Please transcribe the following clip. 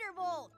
Thunderbolt!